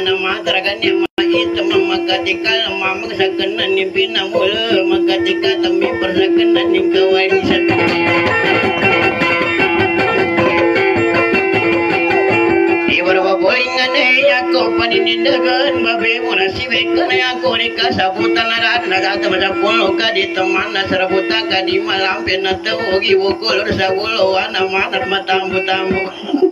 mama mana mataragan niya maita mamakatikal mamag sa kanan ni pinamula makatika tami persakanan ni kawalisan ko panindagan babe muna si bekana ako ni kasabutan na rat na gata masapulo ka dito man na sarabuta ka di manat matambo-tambo kuratu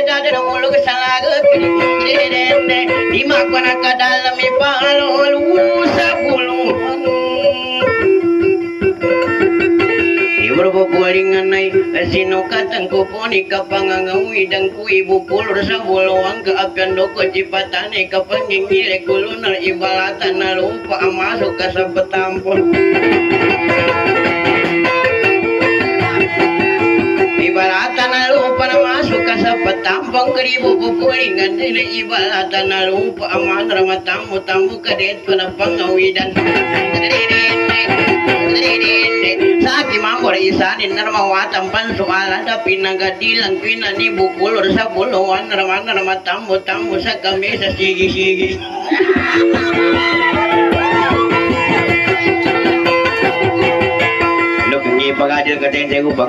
abe dadan mulug salaga pirinde di makwana ka dalam ipalol sa bulungan Ibrbo kualingan nai sino katang ko poni ka pangangawi dan ku ibu apian doko cipatane ka pangingile kulunar ibalatan lupa masuk sa masuk ka sa patampang karibo pupulingan nila ibalatan na lupa aman ramatamu tamu kadet pa na pangawidan Saki mamor isanin narmawatan pansualan da pinagadilang pinani bukulur sa buluan ramana ramatamu tamu sa kami sa sigi-sigi Ini pengadil katanya saya ubah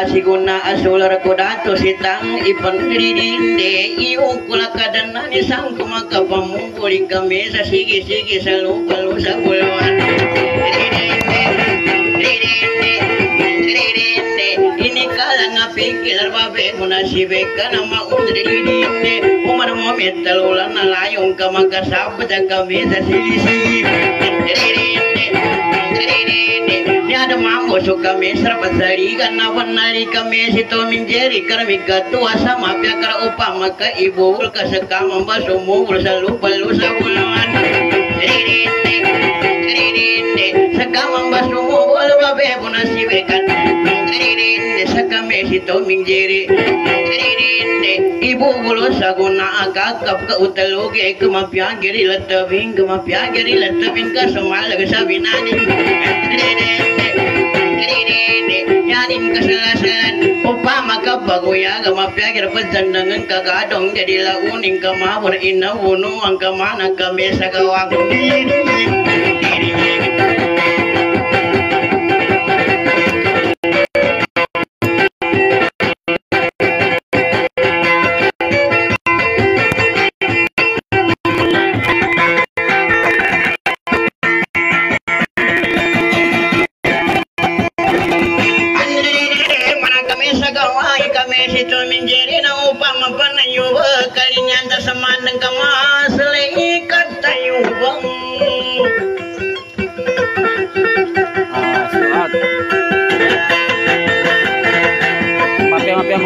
Basiguna asular ko dato sitang ipandridinde iyong kula kadanan isang kumakapamumpuli kami sa sige-sige sa lupa sa bulawan. Ini kala nga pikilar babe mo na si Beka na maundridinde umar mo metalulan na layong ka magkasabot ang kami sa sige-sige. Suka mesra pasari karena wanari kami situ menjadi karmi ketua sama piakar upama ke ibu ke sekam membasu mubul selalu perlu sabulawan sekam membasu mubul babe puna sibekan sekame situ menjadi ibu bulu saguna akakap ke utaluge kemapian giri letabing kemapian giri letabing ke semal sabinani yanin kesalasan upama ka bagoya ga mapyagir pajandangan kagadong. Jadi launing ka mawar ina wunu ang kamana ka mesa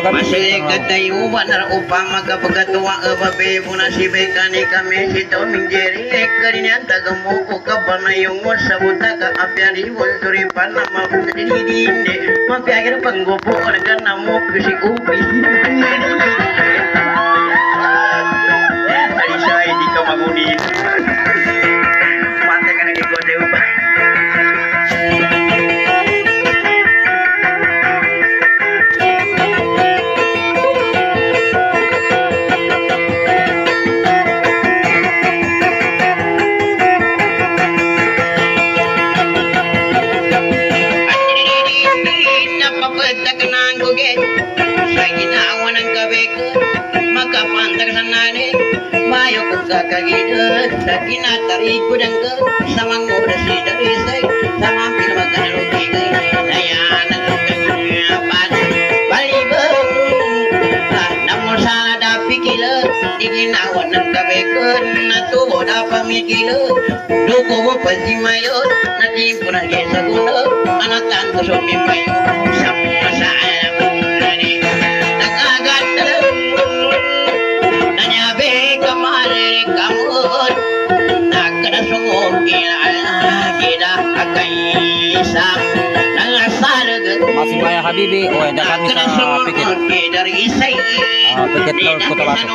gawang katayuban na upama kapagatua ababe muna si bekani kami anatan ko sa alam nani nanyabe kamare Masih Maya Habibi, oh ada kami sa pikit. pikit Cotabato.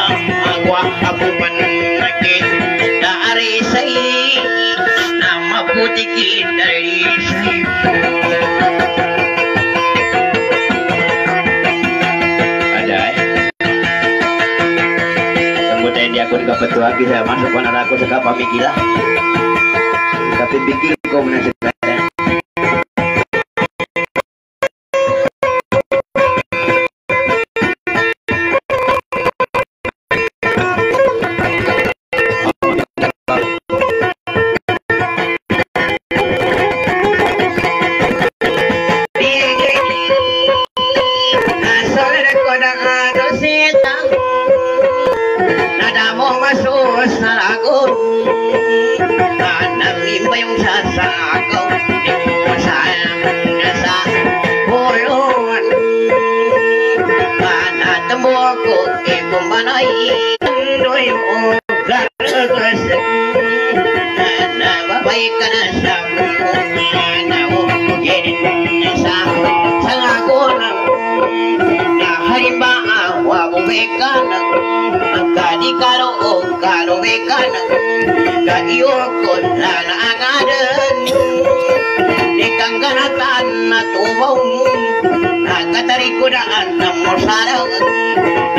ada eh juga betul lagi saya masuk pada aku suka pamikilah. Tapi bikin kau menasibkan. Mo garagasag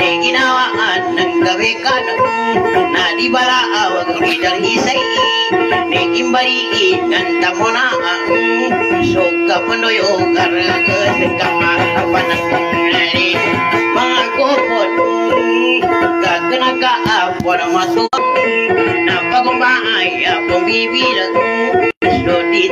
Nababay ka na sa mundo Nauugin sa sangagunan halimbawa wabubekana kadi karo o karo bekana kaiyo kon lalaangadan di kangganatan na di di balaawag ridal isay ni imbari ng tamona so kapandoyo karagas kamahapan ng kunari mga kupon kakanaka apon matuwag na pagumbaay apong bibilang so di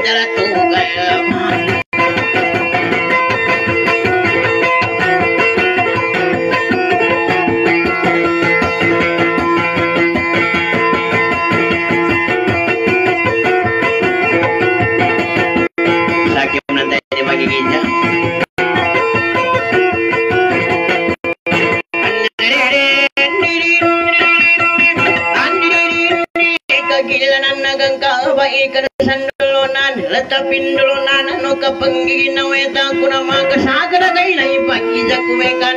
kagilanan nagang kabaikan sandulunan letapin dulunan anu kapenggina weta kuna maka sagara gaila ibagi jakumekan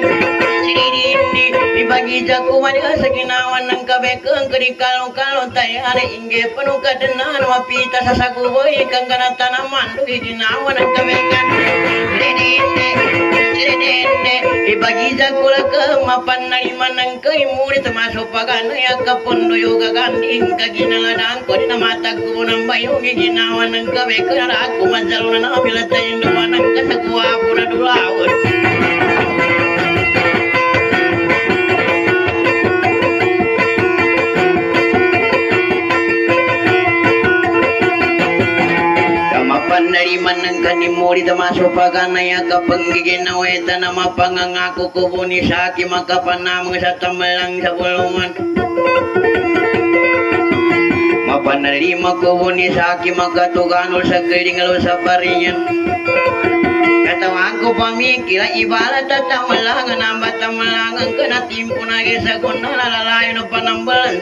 ini ibagi jakuman saginawan ng kabekang kadi kalau kalau tayari ingge penuh kadenan wapita sasaku boy kang kana tanaman du ginawan ng kabekan ini Dende, ibagi jakula ke mapan nari manang ke imuri termasuk pagana ya kapondo yoga ganding kaginaladan ko di namata ko nang bayo ginawa ng gabe ko manangkan ni Mori termasuk paganaya kapenggigin na weta na mapangangako ko po ni Saki makapanamang sa tamalang sa bulungan. Mapanalima ko po ni Saki magkatugano sa kiringalo sa parinyan. Katawan ko pamikila ibarat at tamalangan ang batamalangan ka na timpo na isa ko na lalalayo na panambalan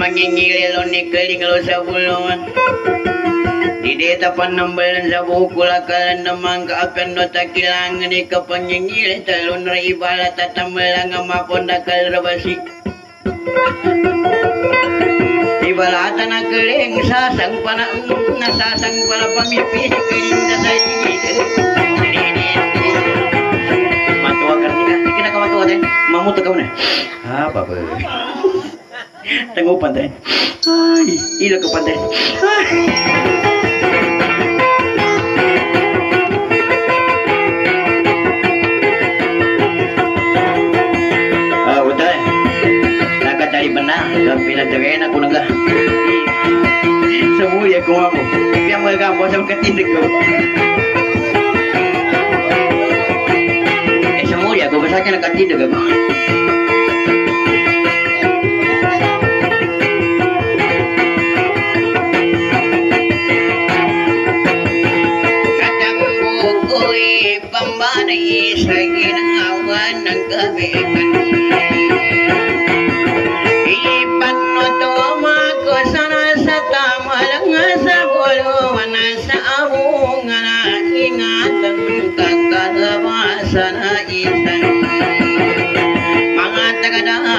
muna ka. Panagayakya bidya. Lagi mangingililo ni keling sa bulungan. Di deta panambalan sa bukula kalan namang kaakan no takilangan ni kapangingil talon ra ibala tatamalang maponda kalrabasi. Ibalata na keling sasang pana nasasang pala pamipi keling na. Matuwa ka rin ka. Hindi ka nakamatuwa din. Mamuto ka muna. Ah, baba. Tengok pantai. Ay, ilo ke pantai. Ay. Ah, betul. Nak cari benar, tapi nak pun enggak. Semua ya kau aku. Yang mereka mau sama ketindik kau. Eh, semua ya kau besarnya nak ketindik kau.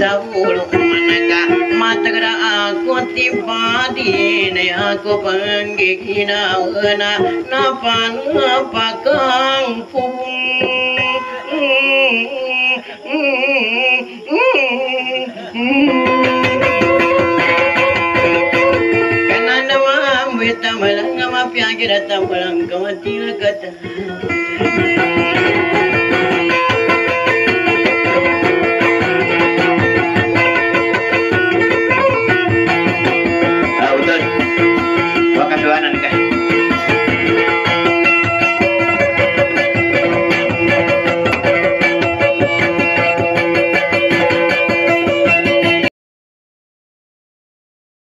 sepuluh mega Matagra aku tiba di ne aku panggil kina na Napan apa kang pun Kanana ma ambita malang ma piagira tamalang kamatila kata